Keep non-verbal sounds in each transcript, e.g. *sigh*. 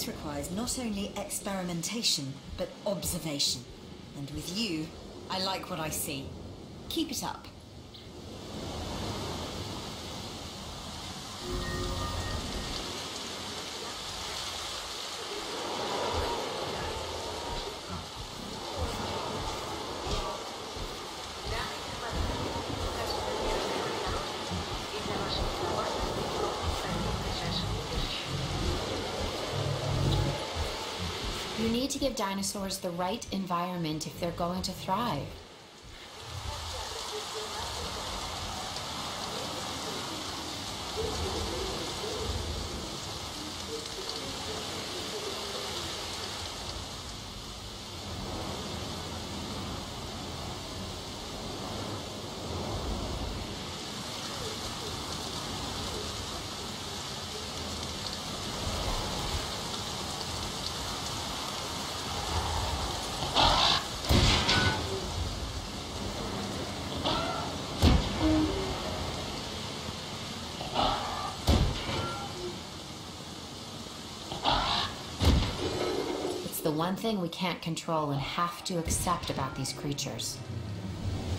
Science requires not only experimentation, but observation. And with you, I like what I see. Keep it up. You need to give dinosaurs the right environment if they're going to thrive. It's the one thing we can't control and have to accept about these creatures.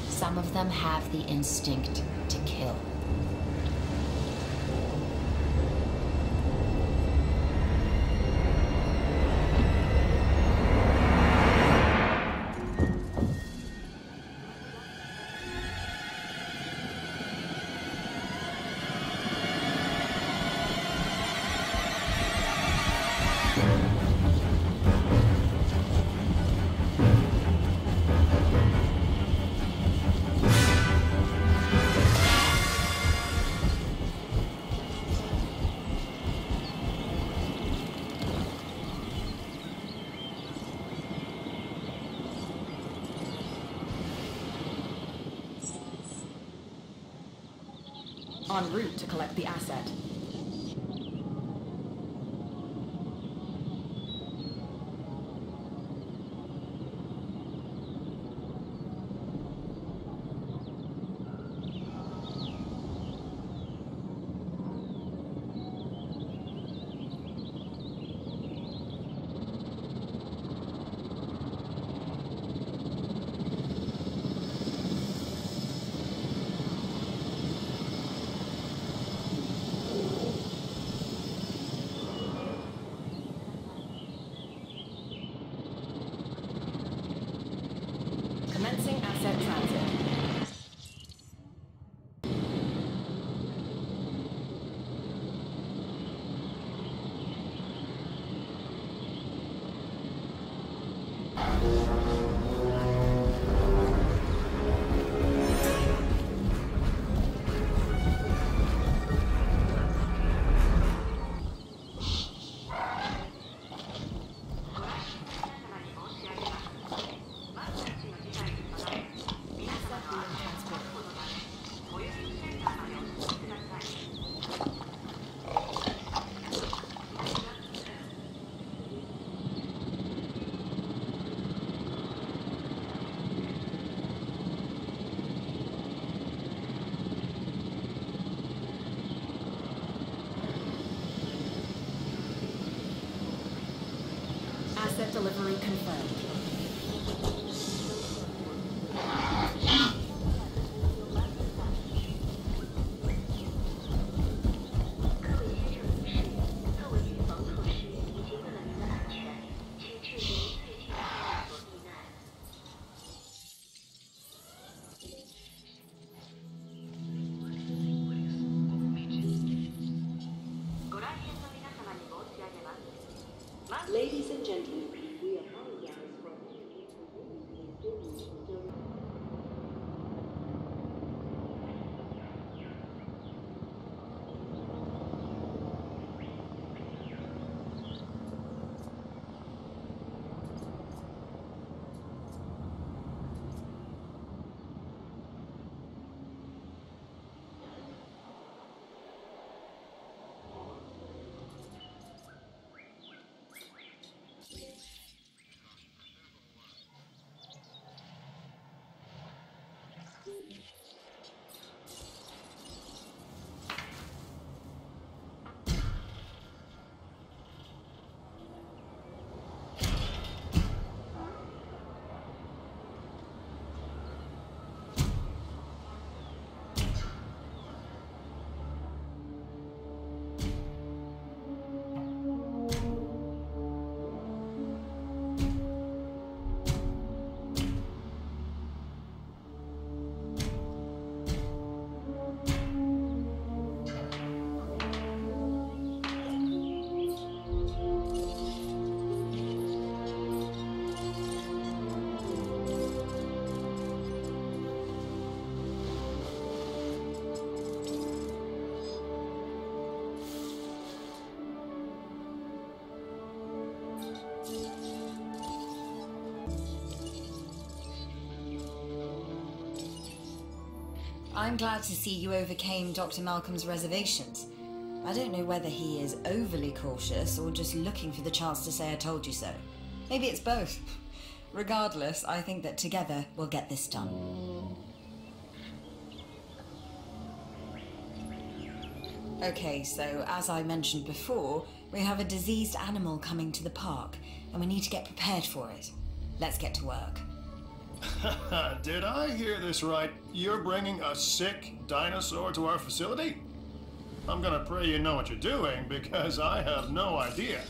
Some of them have the instinct to kill. En route to collect the asset. I'm glad to see you overcame Dr. Malcolm's reservations. I don't know whether he is overly cautious or just looking for the chance to say I told you so. Maybe it's both. *laughs* Regardless, I think that together we'll get this done. Okay, so as I mentioned before, we have a diseased animal coming to the park, and we need to get prepared for it. Let's get to work. *laughs* Did I hear this right? You're bringing a sick dinosaur to our facility? I'm gonna pray you know what you're doing because I have no idea.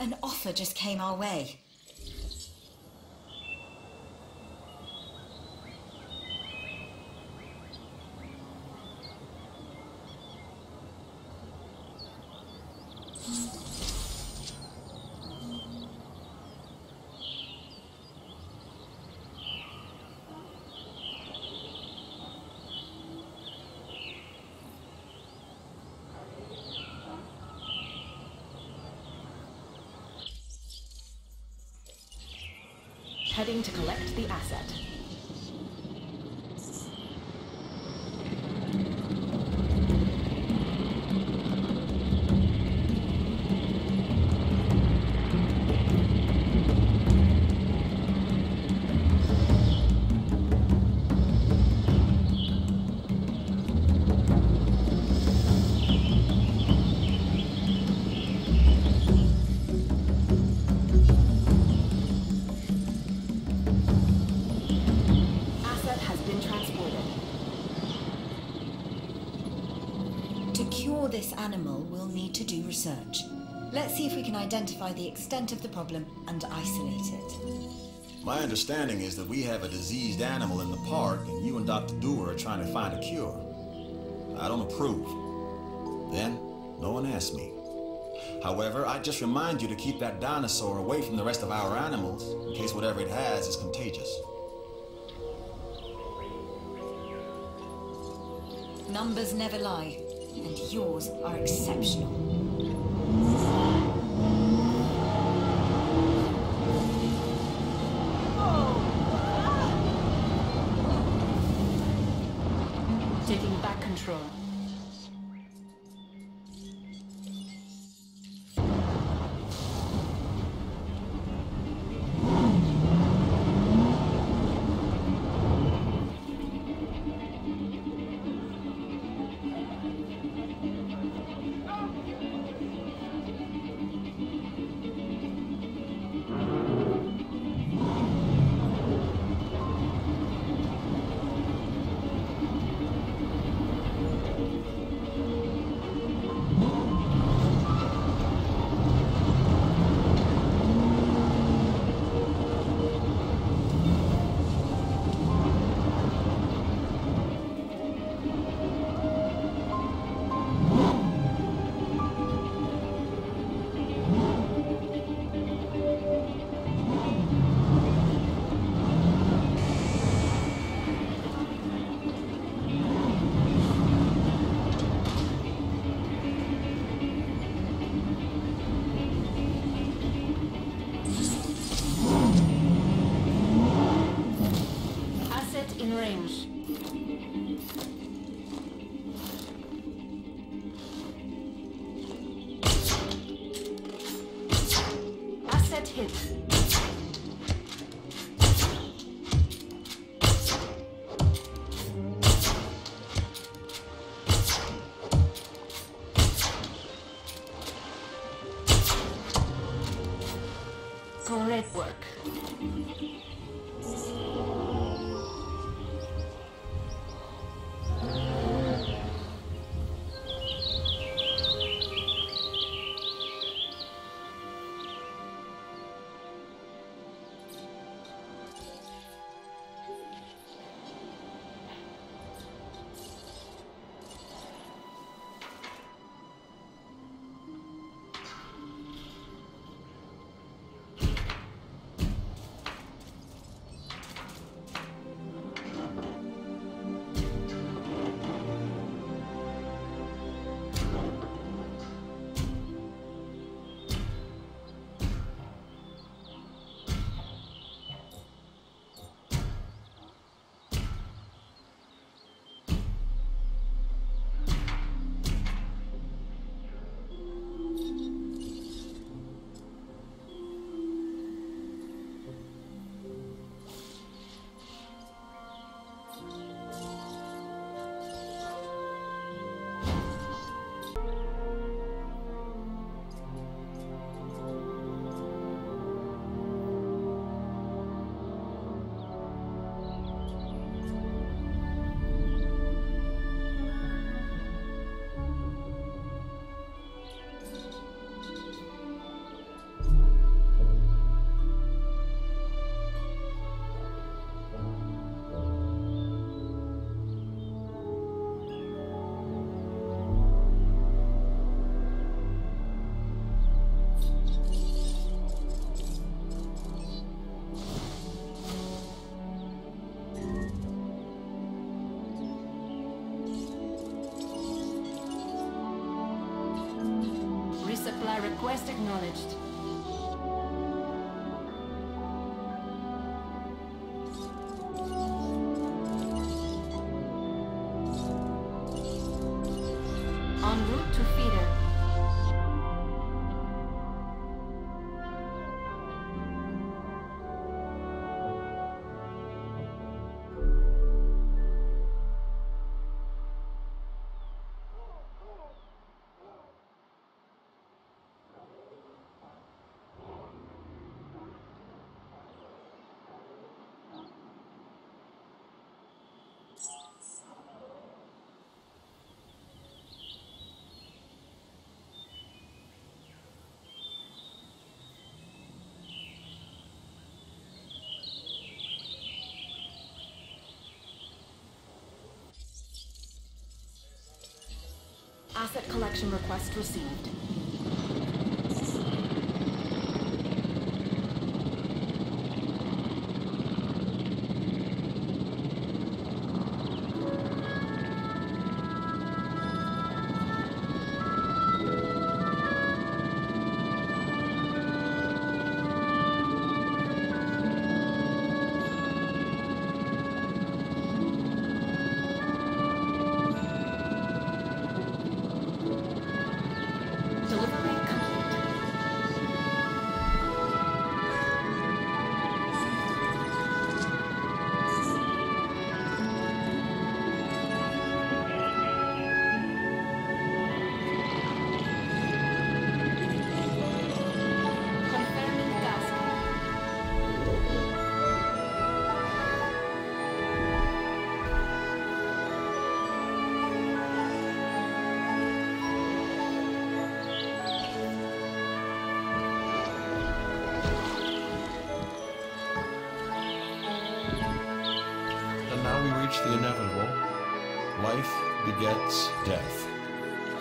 An offer just came our way. To collect the. Asset research. Let's see if we can identify the extent of the problem and isolate it. My understanding is that we have a diseased animal in the park, and you and Dr. Dua are trying to find a cure. I don't approve. Then, no one asked me. However, I just remind you to keep that dinosaur away from the rest of our animals, in case whatever it has is contagious. Numbers never lie, and yours are exceptional. Request acknowledged. Asset collection request received. Begets death.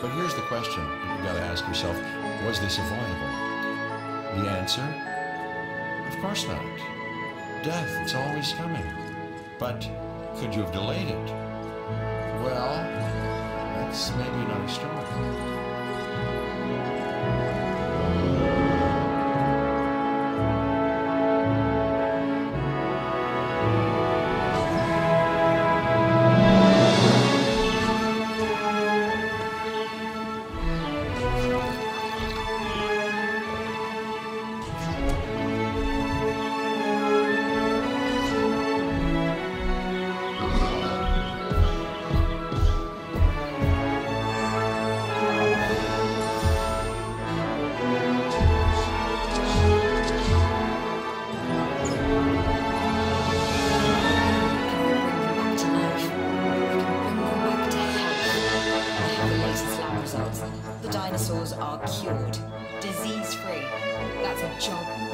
But here's the question you gotta ask yourself was this avoidable? The answer? Of course not. Death, it's always coming. But could you have delayed it? Well, that's maybe another story. Job